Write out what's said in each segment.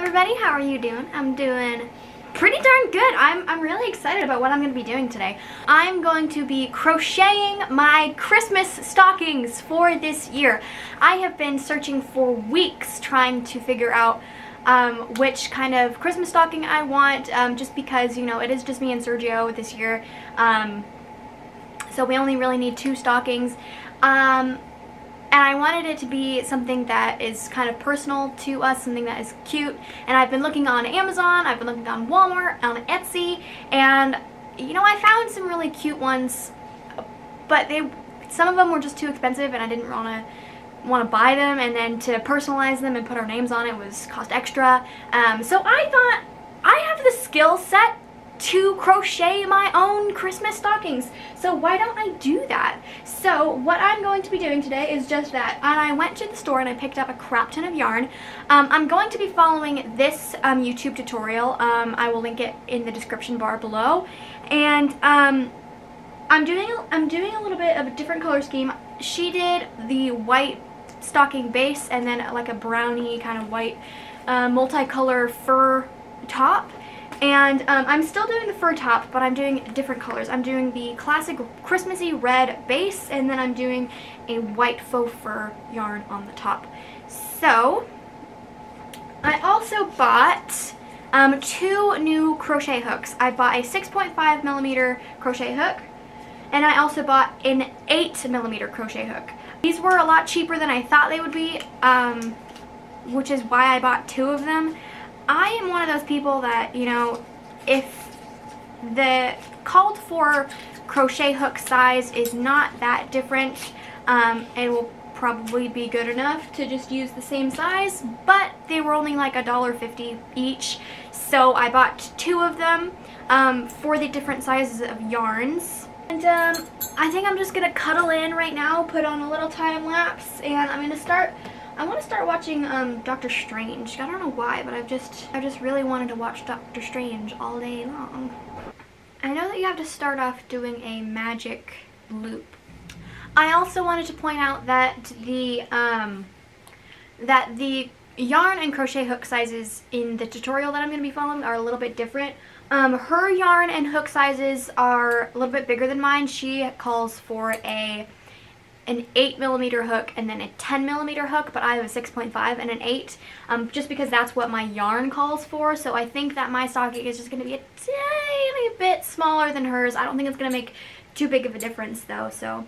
everybody, how are you doing? I'm doing pretty darn good. I'm, I'm really excited about what I'm going to be doing today. I'm going to be crocheting my Christmas stockings for this year. I have been searching for weeks trying to figure out um, which kind of Christmas stocking I want um, just because, you know, it is just me and Sergio this year. Um, so we only really need two stockings. Um, and I wanted it to be something that is kind of personal to us, something that is cute. And I've been looking on Amazon, I've been looking on Walmart, on Etsy, and you know, I found some really cute ones, but they, some of them were just too expensive and I didn't want to want to buy them and then to personalize them and put our names on it was cost extra. Um, so I thought I have the skill set to crochet my own Christmas stockings. So why don't I do that? So what I'm going to be doing today is just that. And I went to the store and I picked up a crap ton of yarn. Um, I'm going to be following this um, YouTube tutorial. Um, I will link it in the description bar below. And um, I'm doing I'm doing a little bit of a different color scheme. She did the white stocking base and then like a brownie kind of white uh, multicolor fur top and um, I'm still doing the fur top, but I'm doing different colors. I'm doing the classic Christmassy red base, and then I'm doing a white faux fur yarn on the top. So, I also bought um, two new crochet hooks. I bought a 6.5 millimeter crochet hook, and I also bought an 8 millimeter crochet hook. These were a lot cheaper than I thought they would be, um, which is why I bought two of them. I am one of those people that, you know, if the called for crochet hook size is not that different, um, it will probably be good enough to just use the same size, but they were only like a dollar fifty each, so I bought two of them um, for the different sizes of yarns. And um, I think I'm just to cuddle in right now, put on a little time lapse, and I'm to start I want to start watching um, Doctor Strange. I don't know why, but I've just I just really wanted to watch Doctor Strange all day long. I know that you have to start off doing a magic loop. I also wanted to point out that the um, that the yarn and crochet hook sizes in the tutorial that I'm going to be following are a little bit different. Um, her yarn and hook sizes are a little bit bigger than mine. She calls for a an 8 millimeter hook and then a 10 millimeter hook, but I have a 6.5 and an 8, um, just because that's what my yarn calls for. So I think that my stocking is just going to be a tiny bit smaller than hers. I don't think it's going to make too big of a difference though, so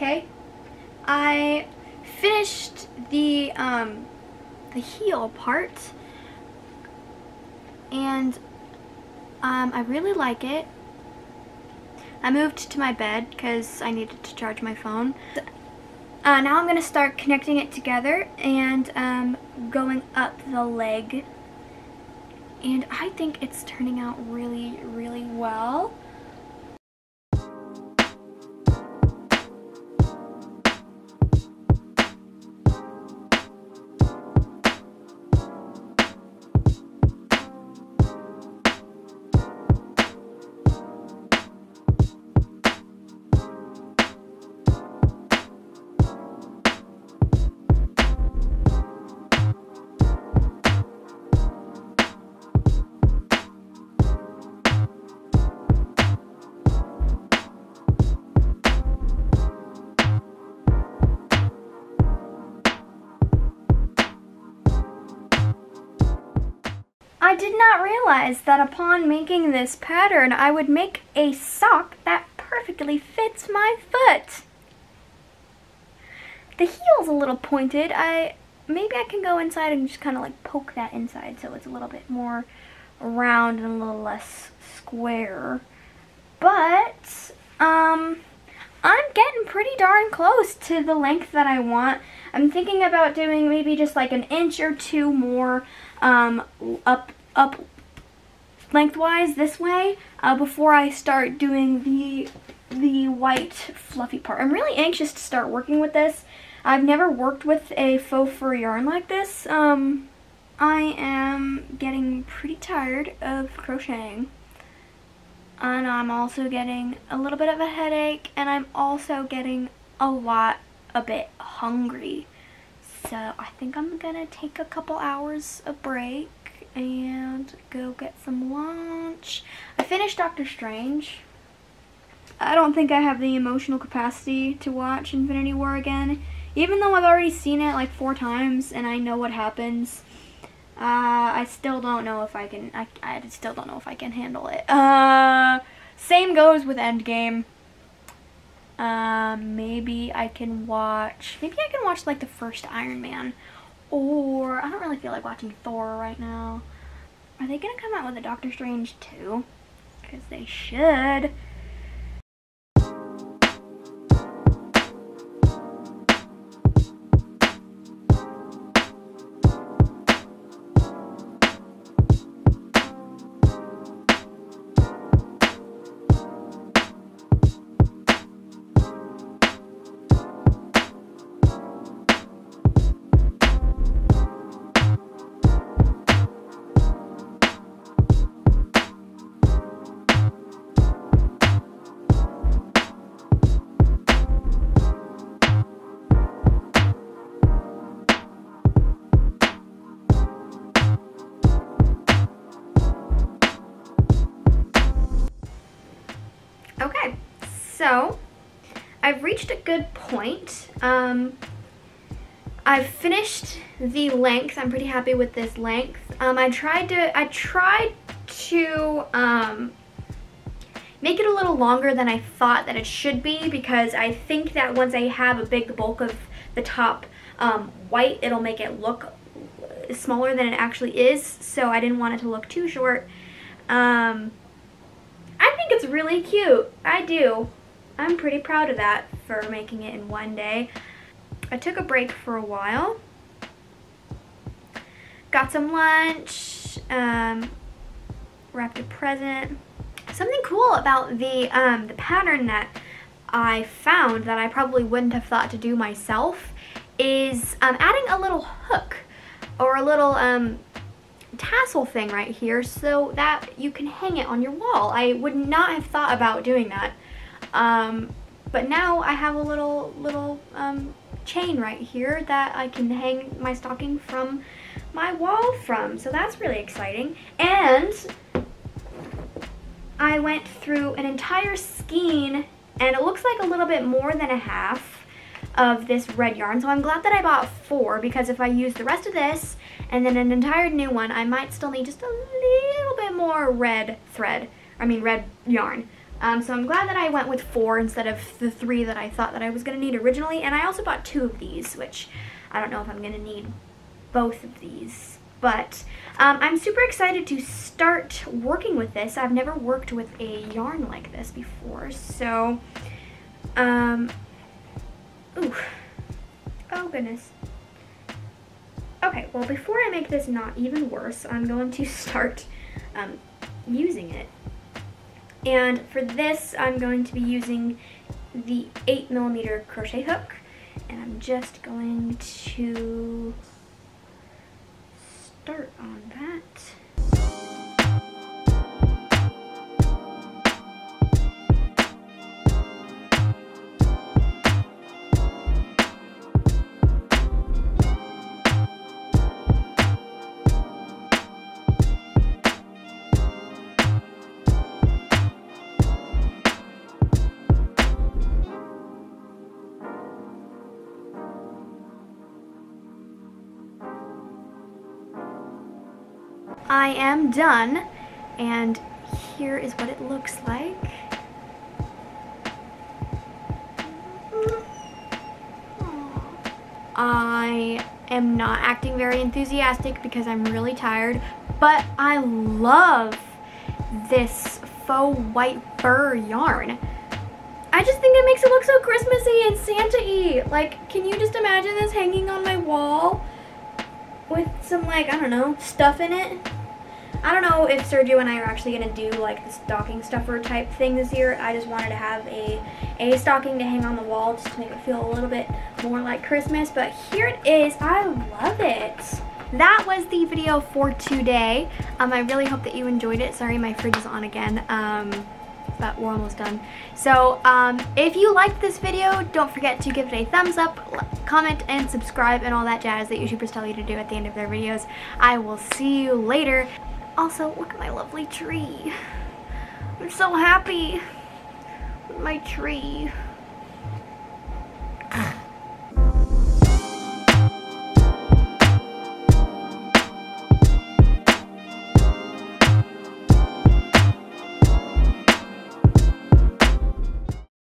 okay. I finished the, um, the heel part. And, um, I really like it. I moved to my bed because I needed to charge my phone. Uh, now I'm going to start connecting it together and um, going up the leg. And I think it's turning out really, really well. I did not realize that upon making this pattern, I would make a sock that perfectly fits my foot. The heel's a little pointed. I Maybe I can go inside and just kind of like poke that inside so it's a little bit more round and a little less square. But, um, I'm getting pretty darn close to the length that I want. I'm thinking about doing maybe just like an inch or two more um, up, up lengthwise this way uh, before I start doing the, the white fluffy part. I'm really anxious to start working with this. I've never worked with a faux fur yarn like this. Um, I am getting pretty tired of crocheting. And I'm also getting a little bit of a headache and I'm also getting a lot, a bit hungry. So I think I'm gonna take a couple hours of break and go get some lunch. I finished Doctor Strange. I don't think I have the emotional capacity to watch Infinity War again. Even though I've already seen it like four times and I know what happens, uh, I still don't know if I can, I, I still don't know if I can handle it. Uh, same goes with Endgame. Uh, maybe I can watch, maybe I can watch like the first Iron Man. Or, I don't really feel like watching Thor right now. Are they going to come out with a Doctor Strange two? Because they should. So, I've reached a good point. Um, I've finished the length. I'm pretty happy with this length. Um, I tried to, I tried to um, make it a little longer than I thought that it should be because I think that once I have a big bulk of the top um, white, it'll make it look smaller than it actually is. So I didn't want it to look too short. Um, I think it's really cute. I do. I'm pretty proud of that for making it in one day. I took a break for a while. Got some lunch, um, wrapped a present. Something cool about the, um, the pattern that I found that I probably wouldn't have thought to do myself is um, adding a little hook or a little um, tassel thing right here so that you can hang it on your wall. I would not have thought about doing that. Um, but now I have a little little um, chain right here that I can hang my stocking from my wall from. So that's really exciting. And I went through an entire skein and it looks like a little bit more than a half of this red yarn. So I'm glad that I bought four because if I use the rest of this and then an entire new one, I might still need just a little bit more red thread. I mean red yarn. Um, so I'm glad that I went with four instead of the three that I thought that I was going to need originally. And I also bought two of these, which I don't know if I'm going to need both of these. But um, I'm super excited to start working with this. I've never worked with a yarn like this before. So, um, ooh, oh goodness. Okay, well before I make this not even worse, I'm going to start um, using it. And for this, I'm going to be using the 8 millimeter crochet hook. And I'm just going to start on that. I am done and here is what it looks like. I am not acting very enthusiastic because I'm really tired, but I love this faux white fur yarn. I just think it makes it look so Christmassy and Santa-y. Like, can you just imagine this hanging on my wall with some, like, I don't know, stuff in it? I don't know if Sergio and I are actually going to do, like, the stocking stuffer type thing this year. I just wanted to have a, a stocking to hang on the wall just to make it feel a little bit more like Christmas. But here it is. I love it. That was the video for today. Um, I really hope that you enjoyed it. Sorry, my fridge is on again. Um, but we're almost done. So um, if you liked this video, don't forget to give it a thumbs up, comment, and subscribe, and all that jazz that YouTubers tell you to do at the end of their videos. I will see you later. Also, look at my lovely tree. I'm so happy with my tree.